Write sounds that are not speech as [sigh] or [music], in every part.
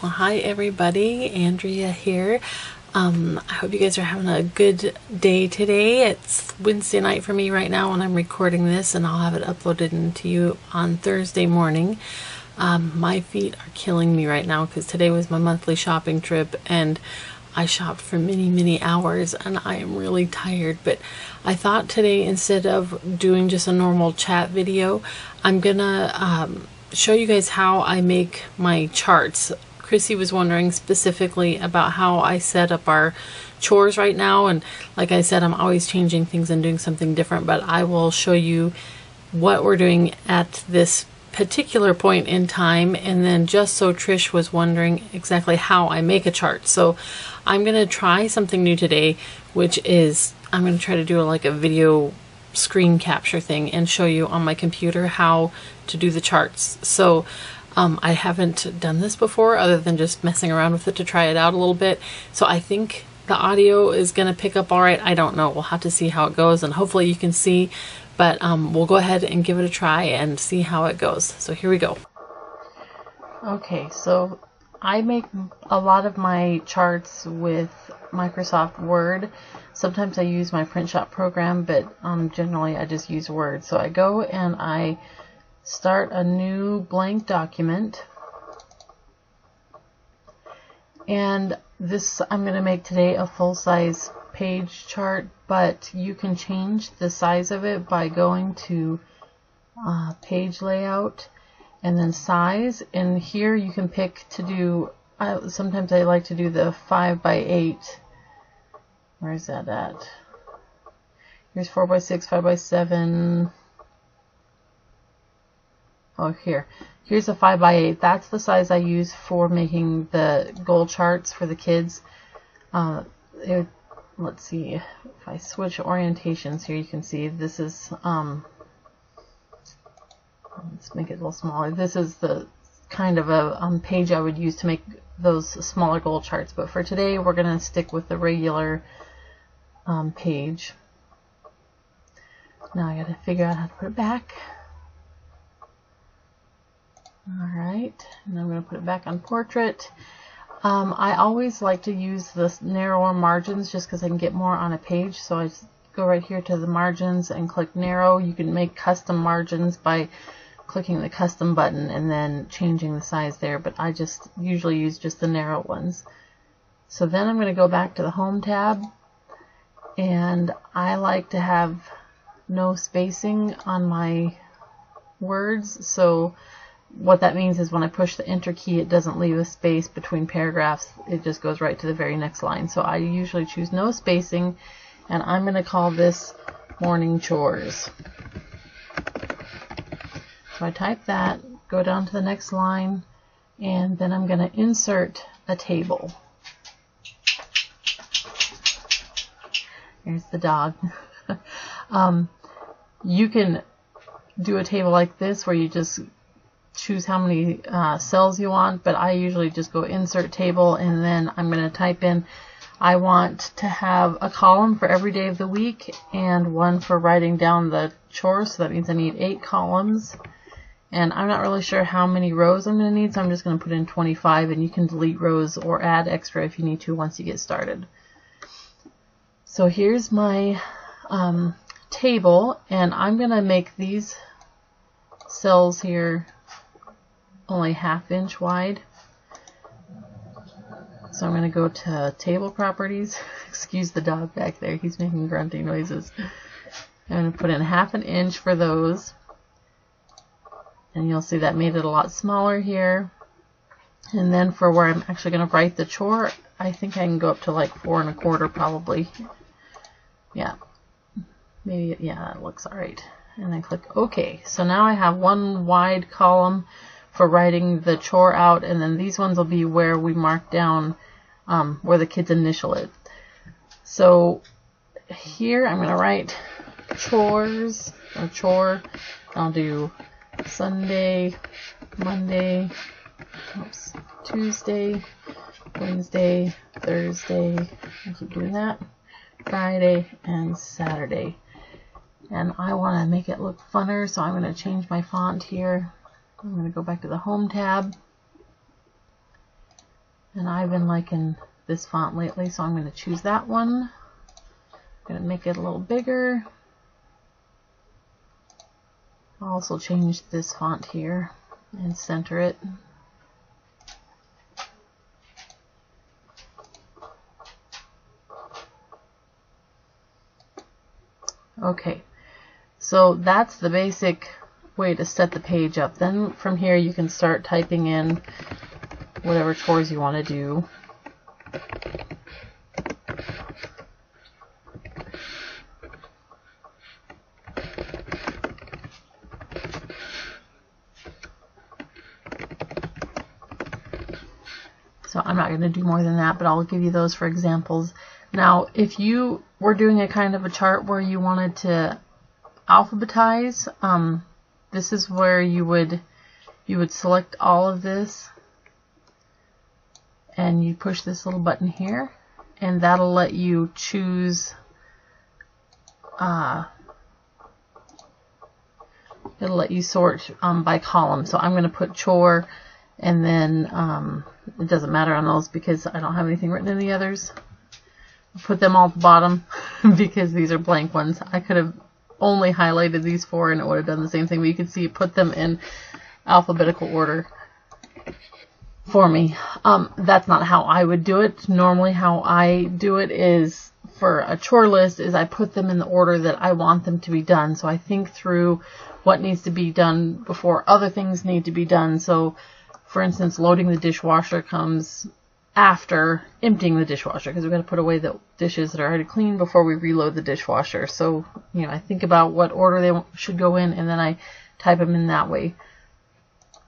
Well, hi everybody, Andrea here. Um, I hope you guys are having a good day today. It's Wednesday night for me right now when I'm recording this, and I'll have it uploaded into you on Thursday morning. Um, my feet are killing me right now because today was my monthly shopping trip, and I shopped for many, many hours, and I am really tired. But I thought today, instead of doing just a normal chat video, I'm gonna um, show you guys how I make my charts Chrissy was wondering specifically about how I set up our chores right now. And like I said, I'm always changing things and doing something different, but I will show you what we're doing at this particular point in time. And then just so Trish was wondering exactly how I make a chart. So I'm going to try something new today, which is I'm going to try to do like a video screen capture thing and show you on my computer how to do the charts. So um, I haven't done this before other than just messing around with it to try it out a little bit. So I think the audio is going to pick up all right. I don't know. We'll have to see how it goes and hopefully you can see. But um, we'll go ahead and give it a try and see how it goes. So here we go. Okay, so I make a lot of my charts with Microsoft Word. Sometimes I use my print shop program, but um, generally I just use Word. So I go and I start a new blank document. And this I'm going to make today a full-size page chart, but you can change the size of it by going to uh, page layout and then size. And here you can pick to do, uh, sometimes I like to do the 5 by 8 Where is that at? Here's 4 by 6 5 by 7 oh here. Here's a 5 by 8 that's the size I use for making the goal charts for the kids. Uh, it, let's see. If I switch orientations here you can see this is um, let's make it a little smaller. This is the kind of a um, page I would use to make those smaller goal charts. But for today we're gonna stick with the regular um, page. Now I gotta figure out how to put it back Alright, and I'm going to put it back on portrait. Um, I always like to use the narrower margins just because I can get more on a page. So I go right here to the margins and click narrow. You can make custom margins by clicking the custom button and then changing the size there. But I just usually use just the narrow ones. So then I'm going to go back to the home tab and I like to have no spacing on my words. So what that means is when I push the enter key, it doesn't leave a space between paragraphs. It just goes right to the very next line. So I usually choose no spacing, and I'm going to call this morning chores. So I type that, go down to the next line, and then I'm going to insert a table. Here's the dog. [laughs] um, you can do a table like this where you just choose how many uh, cells you want, but I usually just go insert table and then I'm going to type in I want to have a column for every day of the week and one for writing down the chores, so that means I need eight columns. And I'm not really sure how many rows I'm going to need, so I'm just going to put in 25 and you can delete rows or add extra if you need to once you get started. So here's my um, table and I'm going to make these cells here only half inch wide. So I'm going to go to table properties. [laughs] Excuse the dog back there. He's making grunting noises. I'm going to put in half an inch for those. And you'll see that made it a lot smaller here. And then for where I'm actually going to write the chore, I think I can go up to like four and a quarter probably. Yeah. Maybe, yeah, that looks alright. And then click OK. So now I have one wide column for writing the chore out, and then these ones will be where we mark down um, where the kids initial it. So here I'm going to write chores or chore. I'll do Sunday, Monday, oops, Tuesday, Wednesday, Thursday, I keep doing that, Friday, and Saturday. And I want to make it look funner, so I'm going to change my font here I'm going to go back to the Home tab. And I've been liking this font lately, so I'm going to choose that one. I'm going to make it a little bigger. I'll also change this font here and center it. Okay, so that's the basic way to set the page up. Then from here you can start typing in whatever chores you want to do. So I'm not going to do more than that, but I'll give you those for examples. Now, if you were doing a kind of a chart where you wanted to alphabetize, um, this is where you would you would select all of this. And you push this little button here and that'll let you choose uh, it'll let you sort um, by column. So I'm going to put chore and then um, it doesn't matter on those because I don't have anything written in the others. I'll put them all at the bottom [laughs] because these are blank ones. I could have only highlighted these four and it would have done the same thing but you can see it put them in alphabetical order for me. Um, that's not how I would do it. Normally how I do it is for a chore list is I put them in the order that I want them to be done. So I think through what needs to be done before other things need to be done. So for instance, loading the dishwasher comes after emptying the dishwasher because we've got to put away the dishes that are already clean before we reload the dishwasher. So, you know, I think about what order they should go in and then I type them in that way.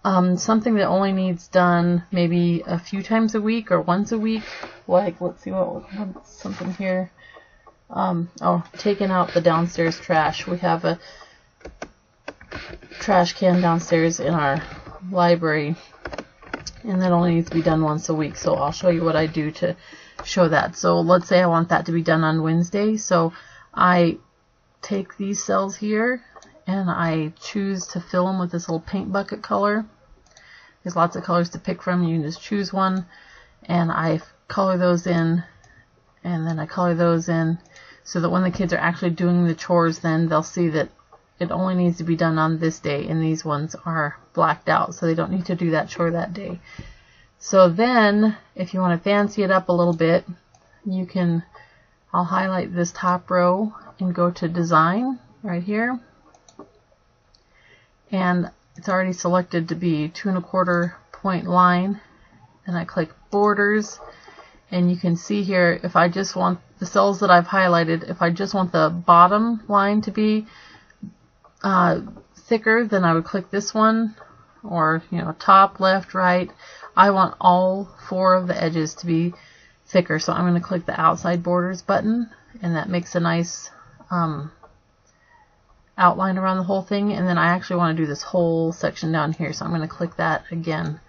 Um, something that only needs done maybe a few times a week or once a week. Like, let's see what something here. Um, oh, taking out the downstairs trash. We have a trash can downstairs in our library, and that only needs to be done once a week. So I'll show you what I do to show that. So let's say I want that to be done on Wednesday. So I take these cells here and I choose to fill them with this little paint bucket color. There's lots of colors to pick from. You can just choose one and I color those in and then I color those in so that when the kids are actually doing the chores then they'll see that it only needs to be done on this day and these ones are blacked out so they don't need to do that chore that day. So then if you want to fancy it up a little bit you can I'll highlight this top row and go to design right here and it's already selected to be two and a quarter point line and I click borders and you can see here if I just want the cells that I've highlighted if I just want the bottom line to be uh, thicker then I would click this one or you know top left right. I want all four of the edges to be thicker so I'm going to click the outside borders button and that makes a nice um, outline around the whole thing. And then I actually want to do this whole section down here so I'm going to click that again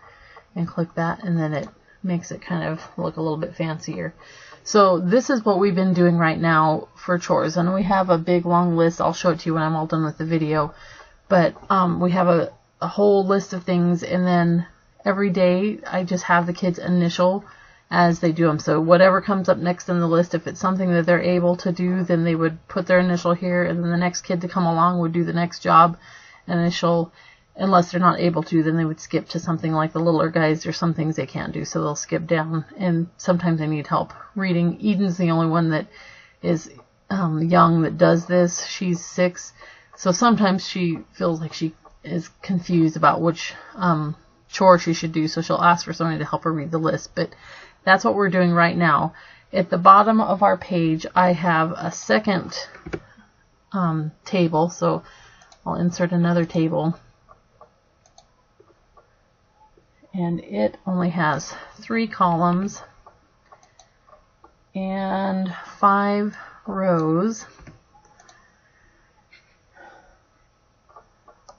and click that and then it makes it kind of look a little bit fancier. So this is what we've been doing right now for chores and we have a big long list. I'll show it to you when I'm all done with the video. But um, we have a, a whole list of things and then every day I just have the kids initial as they do them. So whatever comes up next in the list, if it's something that they're able to do, then they would put their initial here, and then the next kid to come along would do the next job initial. Unless they're not able to, then they would skip to something like the littler guys. There's some things they can't do, so they'll skip down. And sometimes they need help reading. Eden's the only one that is um, young that does this. She's six, so sometimes she feels like she is confused about which um, chore she should do, so she'll ask for somebody to help her read the list. But that's what we're doing right now. At the bottom of our page, I have a second um, table, so I'll insert another table. And it only has three columns and five rows.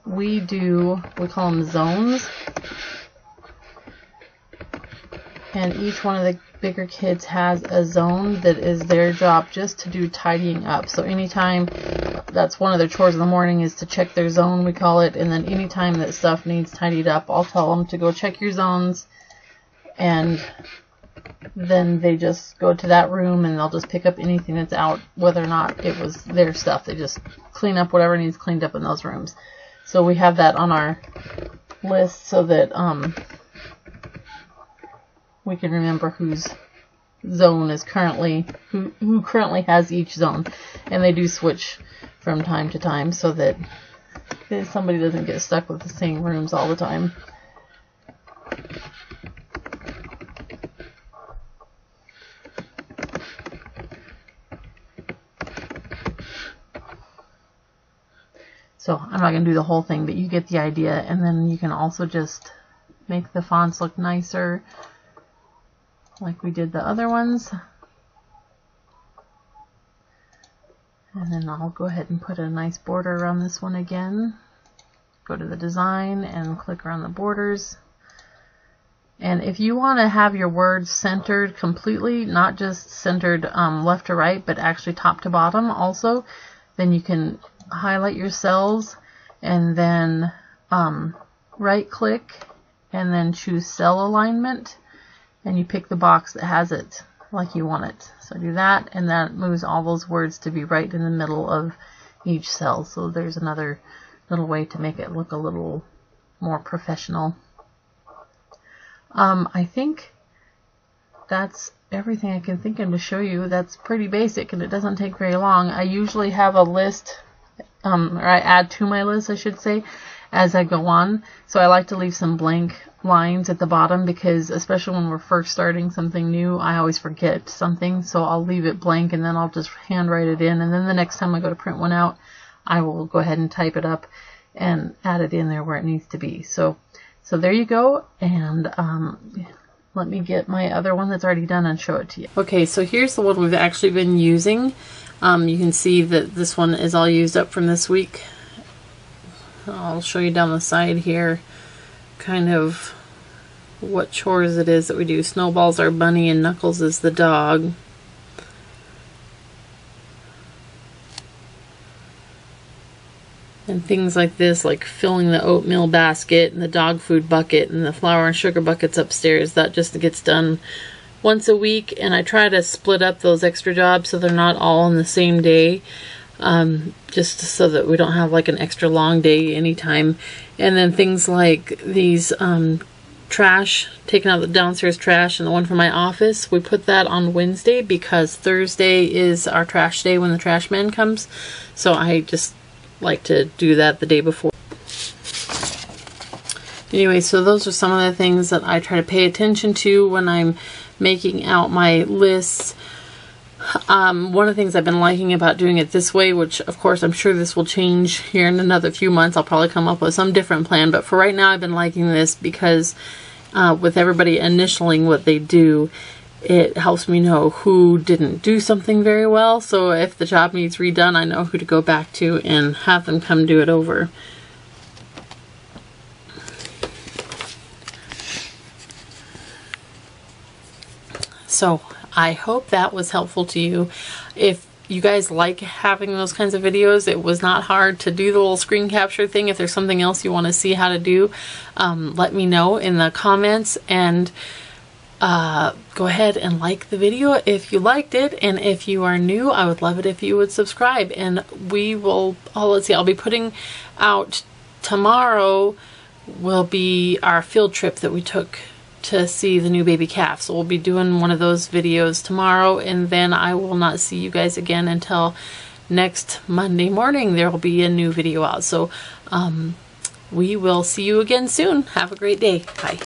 We do, we call them zones and each one of the bigger kids has a zone that is their job just to do tidying up. So anytime that's one of their chores in the morning is to check their zone, we call it, and then anytime that stuff needs tidied up, I'll tell them to go check your zones and then they just go to that room and they'll just pick up anything that's out, whether or not it was their stuff. They just clean up whatever needs cleaned up in those rooms. So we have that on our list so that um, we can remember whose zone is currently who [laughs] who currently has each zone, and they do switch from time to time so that somebody doesn't get stuck with the same rooms all the time. So I'm not going to do the whole thing, but you get the idea. And then you can also just make the fonts look nicer like we did the other ones. And then I'll go ahead and put a nice border around this one again. Go to the design and click around the borders. And if you want to have your words centered completely, not just centered um, left to right, but actually top to bottom also, then you can highlight your cells and then um, right click and then choose cell alignment and you pick the box that has it like you want it. So do that and that moves all those words to be right in the middle of each cell. So there's another little way to make it look a little more professional. Um, I think that's everything I can think of to show you. That's pretty basic and it doesn't take very long. I usually have a list um, or I add to my list, I should say, as I go on. So I like to leave some blank lines at the bottom because especially when we're first starting something new, I always forget something. So I'll leave it blank and then I'll just handwrite it in. And then the next time I go to print one out, I will go ahead and type it up and add it in there where it needs to be. So, so there you go. And, um, let me get my other one that's already done and show it to you. Okay, so here's the one we've actually been using. Um, you can see that this one is all used up from this week. I'll show you down the side here kind of what chores it is that we do. Snowball's our bunny and Knuckles is the dog. and things like this, like filling the oatmeal basket and the dog food bucket and the flour and sugar buckets upstairs, that just gets done once a week and I try to split up those extra jobs so they're not all on the same day um, just so that we don't have like an extra long day anytime. And then things like these um, trash taking out the downstairs trash and the one from my office we put that on Wednesday because Thursday is our trash day when the trash man comes. So I just like to do that the day before. Anyway so those are some of the things that I try to pay attention to when I'm making out my lists. Um, one of the things I've been liking about doing it this way, which of course I'm sure this will change here in another few months, I'll probably come up with some different plan, but for right now I've been liking this because uh, with everybody initialing what they do, it helps me know who didn't do something very well. So if the job needs redone, I know who to go back to and have them come do it over. So I hope that was helpful to you. If you guys like having those kinds of videos, it was not hard to do the little screen capture thing. If there's something else you want to see how to do, um, let me know in the comments and uh, go ahead and like the video if you liked it. And if you are new, I would love it if you would subscribe. And we will, oh, let's see, I'll be putting out tomorrow will be our field trip that we took to see the new baby calf. So we'll be doing one of those videos tomorrow and then I will not see you guys again until next Monday morning. There will be a new video out. So um, we will see you again soon. Have a great day. Bye.